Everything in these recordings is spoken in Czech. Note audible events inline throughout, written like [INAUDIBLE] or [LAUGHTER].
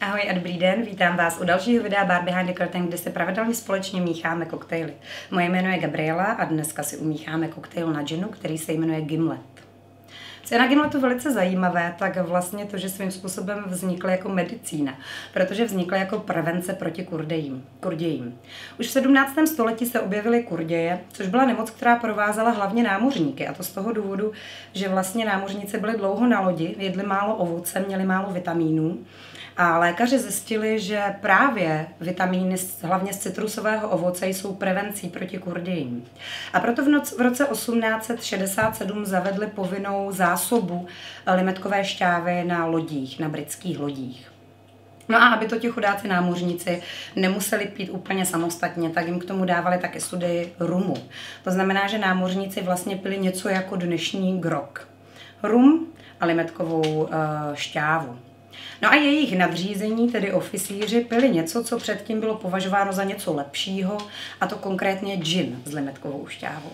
Ahoj a dobrý den, vítám vás u dalšího videa Bar Behind the Curtain, kde si pravidelně společně mícháme koktejly. Moje jméno je Gabriela a dneska si umícháme koktejl na džinu, který se jmenuje Gimlet. Co je na Gimletu velice zajímavé, tak vlastně to, že svým způsobem vznikl jako medicína, protože vznikla jako prevence proti kurdejím, kurdějím. Už v 17. století se objevily kurděje, což byla nemoc, která provázela hlavně námořníky a to z toho důvodu, že vlastně námořníci byli dlouho na lodi, jedli málo ovoce, měli málo vitamínů a lékaři zjistili, že právě vitamíny, hlavně z citrusového ovoce, jsou prevencí proti kurdějím. A proto v, noc, v roce 1867 zavedli povinnou zásobu limetkové šťávy na lodích, na britských lodích. No a aby to ti chudáci námořníci nemuseli pít úplně samostatně, tak jim k tomu dávali také sudy rumu. To znamená, že námořníci vlastně pili něco jako dnešní grok. Rum a limetkovou uh, šťávu. No a jejich nadřízení, tedy oficíři, pili něco, co předtím bylo považováno za něco lepšího, a to konkrétně gin s limetkovou šťávou.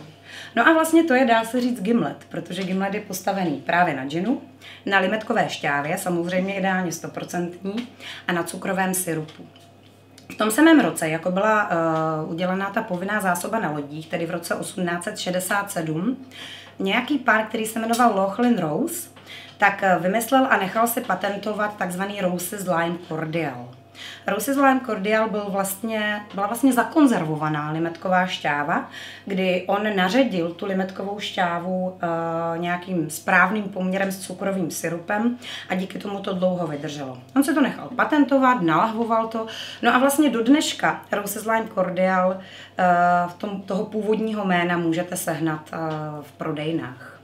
No a vlastně to je, dá se říct, gimlet, protože gimlet je postavený právě na ginu, na limetkové šťávě, samozřejmě ideálně 100%, a na cukrovém syrupu. V tom samém roce, jako byla uh, udělaná ta povinná zásoba na lodích, tedy v roce 1867, nějaký pár, který se jmenoval Lochlin Rose, tak eh, vymyslel a nechal si patentovat takzvaný Roses Lime Cordial. Roses Lime Cordial byl vlastně, byla vlastně zakonzervovaná limetková šťáva, kdy on naředil tu limetkovou šťávu uh, nějakým správným poměrem s cukrovým syrupem a díky tomu to dlouho vydrželo. On se to nechal patentovat, nalahvoval to, no a vlastně do dneška Roses Lime Cordial uh, v tom, toho původního jména můžete sehnat uh, v prodejnách.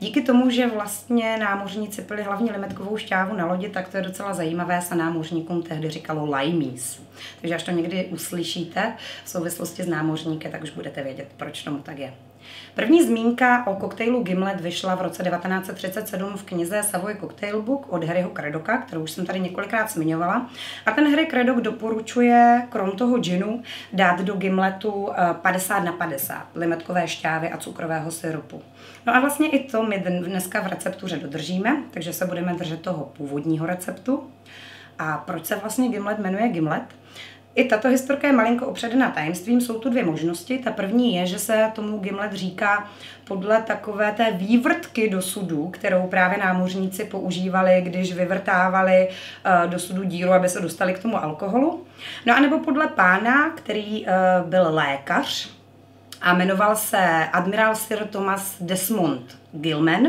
Díky tomu, že vlastně námořníci pili hlavně limetkovou šťávu na lodi, tak to je docela zajímavé, se námořníkům tehdy říkalo limeys. Takže až to někdy uslyšíte v souvislosti s námořníky, tak už budete vědět, proč tomu tak je. První zmínka o koktejlu Gimlet vyšla v roce 1937 v knize Savoy Cocktail Book od Harryho Credoka, kterou už jsem tady několikrát zmiňovala. A ten Harry Credok doporučuje krom toho ginu dát do Gimletu 50 eh, na 50 limetkové šťávy a cukrového syrupu. No a vlastně i to my dneska v receptuře dodržíme, takže se budeme držet toho původního receptu. A proč se vlastně Gimlet jmenuje Gimlet? I tato historka je malinko opředená tajemstvím. Jsou tu dvě možnosti. Ta první je, že se tomu Gimlet říká podle takové té vývrtky do sudu, kterou právě námořníci používali, když vyvrtávali uh, do sudu díru, aby se dostali k tomu alkoholu. No a nebo podle pána, který uh, byl lékař a jmenoval se admirál Sir Thomas Desmond Gilman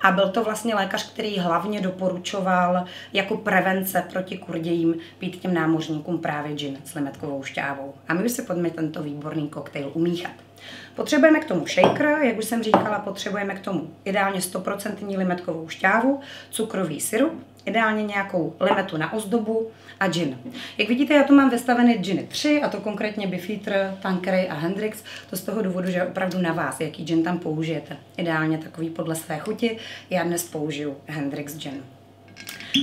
a byl to vlastně lékař, který hlavně doporučoval jako prevence proti kurdějím pít těm námořníkům právě gin s limetkovou šťávou. A my si pojďme tento výborný koktejl umíchat. Potřebujeme k tomu shaker, jak už jsem říkala, potřebujeme k tomu ideálně 100% limetkovou šťávu, cukrový syrup, ideálně nějakou limetu na ozdobu a gin. Jak vidíte, já tu mám vystavené giny tři, a to konkrétně Beefeater, Tanqueray a Hendrix. To z toho důvodu, že opravdu na vás, jaký gin tam použijete. Ideálně takový podle své chuti. Já dnes použiju Hendrix gin.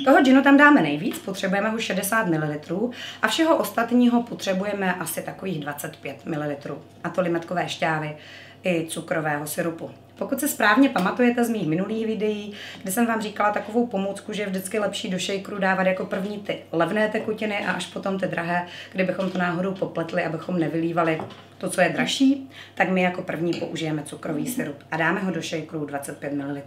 Toho ginu tam dáme nejvíc, potřebujeme ho 60 ml a všeho ostatního potřebujeme asi takových 25 ml. A to limetkové šťávy i cukrového syrupu. Pokud se správně pamatujete z mých minulých videí, kde jsem vám říkala takovou pomůcku, že je vždycky lepší do shakeru dávat jako první ty levné tekutiny a až potom ty drahé, kdybychom to náhodou popletli, abychom nevylívali to, co je dražší, tak my jako první použijeme cukrový syrup a dáme ho do shakeru 25 ml.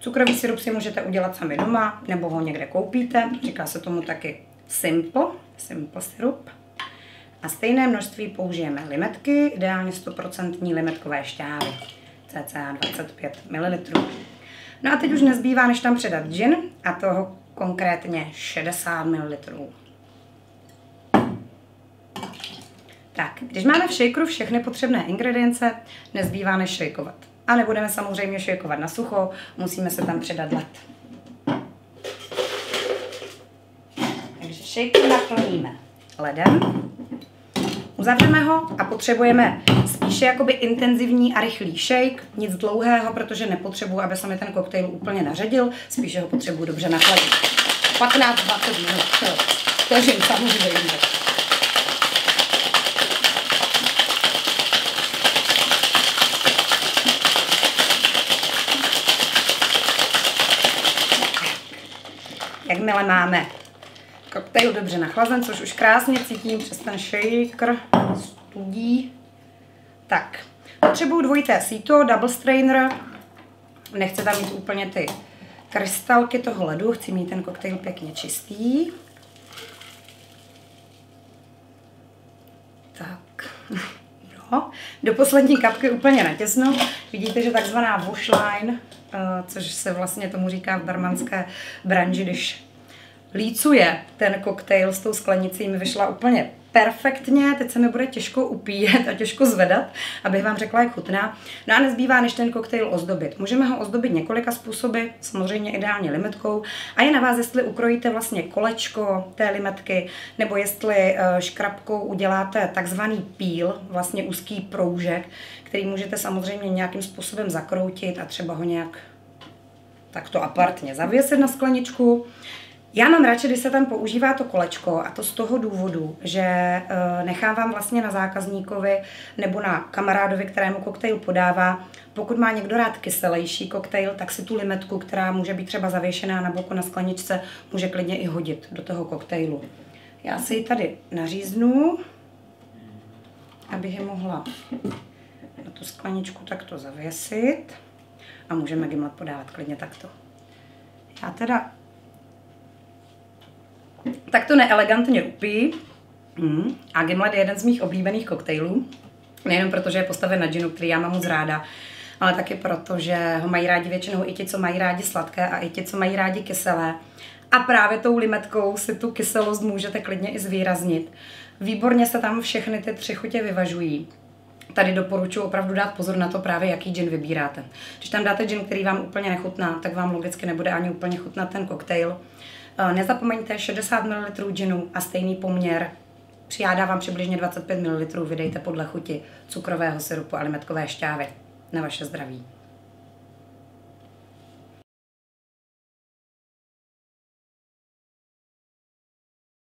Cukrový syrup si můžete udělat sami doma, nebo ho někde koupíte. Říká se tomu taky simple, simple syrup. A stejné množství použijeme limetky, ideálně 100% limetkové šťávy, cca 25 ml. No a teď už nezbývá, než tam předat gin, a toho konkrétně 60 ml. Tak, když máme v shakeru všechny potřebné ingredience, nezbývá než shakeovat. A nebudeme samozřejmě šejkovat na sucho, musíme se tam přidat led. Takže shaker naplníme ledem, zavřeme ho a potřebujeme spíše jakoby intenzivní a rychlý shake, nic dlouhého, protože nepotřebuji, aby se mi ten koktejl úplně naředil, spíše ho potřebuji dobře nachladit. 15 20 minut, vteřin samozřejmě. Jakmile máme koktejl dobře nachlazen, což už krásně cítím přes ten shaker, studí. Tak, potřebuju dvojité síto, double strainer, nechci tam mít úplně ty krystalky toho ledu, chci mít ten koktejl pěkně čistý. Tak, [LAUGHS] no, do poslední kapky úplně natěsno. Vidíte, že takzvaná washline, eh, což se vlastně tomu říká v barmanské branži, když lícuje ten koktejl s tou sklenicí, mi vyšla úplně perfektně, teď se mi bude těžko upíjet a těžko zvedat, abych vám řekla, jak chutná. No a nezbývá, než ten koktejl ozdobit. Můžeme ho ozdobit několika způsoby, samozřejmě ideálně limetkou a je na vás, jestli ukrojíte vlastně kolečko té limetky, nebo jestli eh, škrabkou uděláte takzvaný píl, vlastně úzký proužek, který můžete samozřejmě nějakým způsobem zakroutit a třeba ho nějak takto apartně zavěsit na skleničku. Já mám radši, když se tam používá to kolečko a to z toho důvodu, že uh, nechávám vlastně na zákazníkovi nebo na kamarádovi, kterému koktejl podává, pokud má někdo rád kyselější koktejl, tak si tu limetku, která může být třeba zavěšená na boku na skleničce, může klidně i hodit do toho koktejlu. Já si ji tady naříznu, abych je mohla na tu skleničku takto zavěsit a můžeme gimlet podávat klidně takto. Já teda tak to neelegantně upí. Mm. A Gimlet je jeden z mých oblíbených koktejlů. Nejen proto, že je postaven na ginu, který já mám moc ráda, ale taky proto, že ho mají rádi většinou i ti, co mají rádi sladké a i ti, co mají rádi kyselé. A právě tou limetkou si tu kyselost můžete klidně i zvýraznit. Výborně se tam všechny ty tři chutě vyvažují. Tady doporučuji opravdu dát pozor na to právě, jaký gin vybíráte. Když tam dáte gin, který vám úplně nechutná, tak vám logicky nebude ani úplně chutnat ten koktejl. Eh, nezapomeňte 60 ml džinu a stejný poměr přijádávám přibližně 25 ml, vydejte podle chuti cukrového syrupu a limetkové šťávy. Na vaše zdraví.